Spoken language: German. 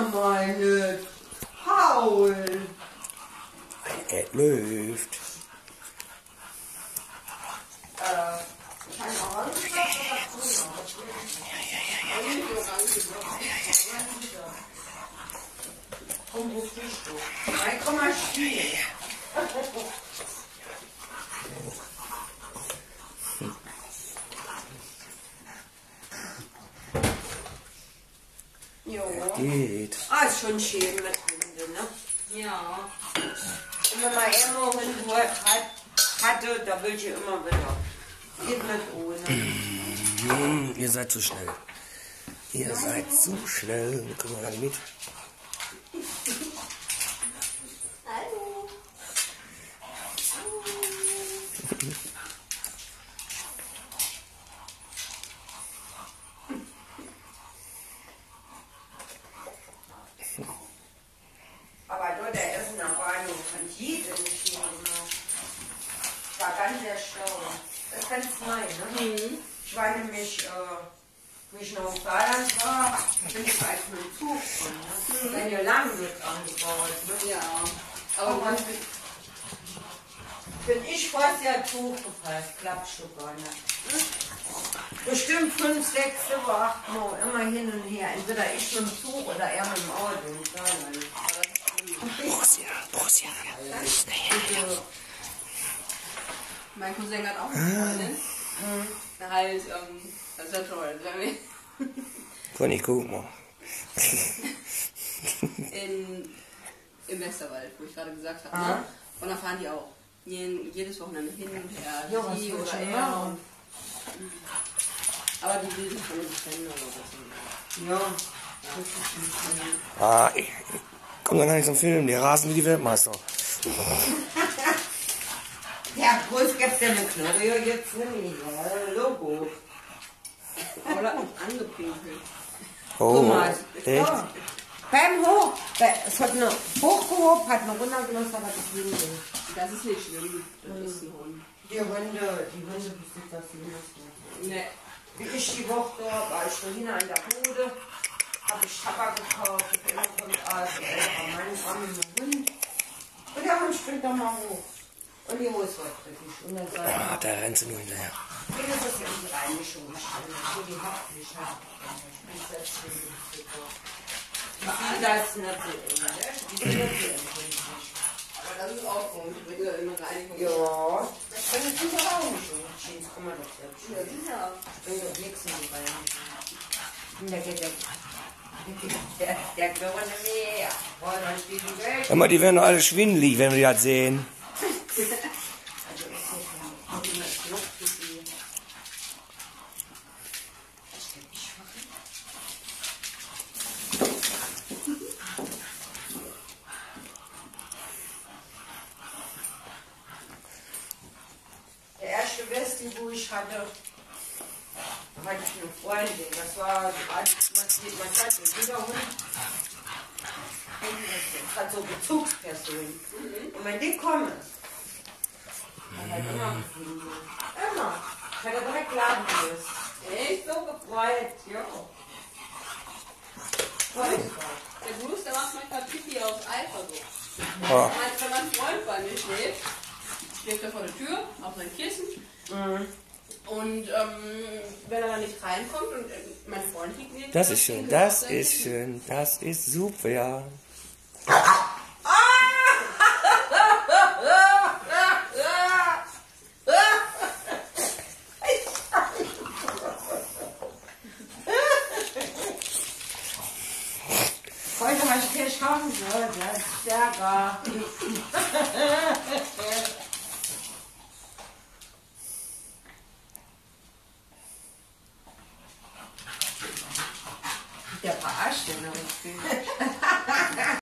normal nicht. Paul. Er läuft. Äh. Komm, wo bist du? 3,4. Jo. Geht. Ah, ist schon schön mit Hunden, ne? Ja. Und wenn man immer Hund hat, hatte, da will ich immer wieder. Geht nicht ohne. Hm, ihr seid zu schnell. Ihr seid zu schnell. Wir kommen gar nicht mit. Hallo. Aber Jedem Schiene immer. War ganz erstaunt. Das ist ganz neu, ne? Ich war nämlich, äh, wie ich noch im Saarland war, bin ich als mit dem Zug gekommen, ne? Wenn ihr lang wird angebaut, ne? Ja. Aber man man bin ich fast ja Zug gefallen, klappt schon gar nicht. Bestimmt fünf, sechs, sieben, acht Mal, immer hin und her. Entweder ich mit dem Zug oder er mit dem Auto Borussia, Borussia. Also, mein Cousin hat auch eine Freundin. Da halt, ähm, das ist ja toll. Wenn wir Conny, guck mal. in, im Westerwald, wo ich gerade gesagt habe. Ah. Ne? Und da fahren die auch. Jeden, jedes Wochenende hin und her. Ja, willst oder er. machen? Aber die will sich von den Spenden oder so. Ja. Ah, ich, ich komm doch gar nicht zum Film. Die rasen wie die Weltmeister. Ja, groß gibt's denn eine Chlorio jetzt nicht. Ja, Logo. Oder angepinkelt. Oh, Thomas. echt? Ja. Beim Hoch, es hat eine hochgehoben, hat eine runtergelassen, aber das ging nicht. Das ist nicht schlimm. Das ist ein Hund. Die Hunde, die Hunde besitzt das nicht. Ne. Wie ich die Woche da war, ich vorhin an der Bude, habe ich Tabak gekauft, und immer kommt aus, älterer Mann, kam mit dem Hund. Und der Hund springt doch mal hoch. Und die Hose war dreckig. Und dann sagt Ah, da rennt sie nur hinterher. wie ist das in die Reinigung gestellt? Wo die. Ich den Super. Die sind das nicht so eng, ne? Die sind nicht so empfindlich. Aber das ist auch so. Ich bringe in eine Reinigung. Ja, das doch auch nicht so. Jeans kann man doch selbst. Ja, sicher. bringt doch nichts in die Reinigung. Und da geht der, Hör mal, die werden doch alle schwindelig, wenn wir die halt sehen. Der erste Westi, wo ich hatte, da hatte ich eine Freundin. Das war, hat einen Wiederhund. Hat so Bezugspersonen. Und wenn die kommen, dann hat immer geflogen. Immer. Ich hatte direkt Laden gelöst. Echt so gefreut, ja. Der Bruce, der macht manchmal Pipi aus Eifersucht. Als wenn mein Freund bei mir schläft, schläft er vor der Tür auf sein Kissen. Und ähm, wenn er dann nicht reinkommt und äh, mein Freund liegt neben das ist schön, das ist schön, das ist super, ja. Heute hast du keine Chance, ne? das ist stärker. Der verarscht den richtig.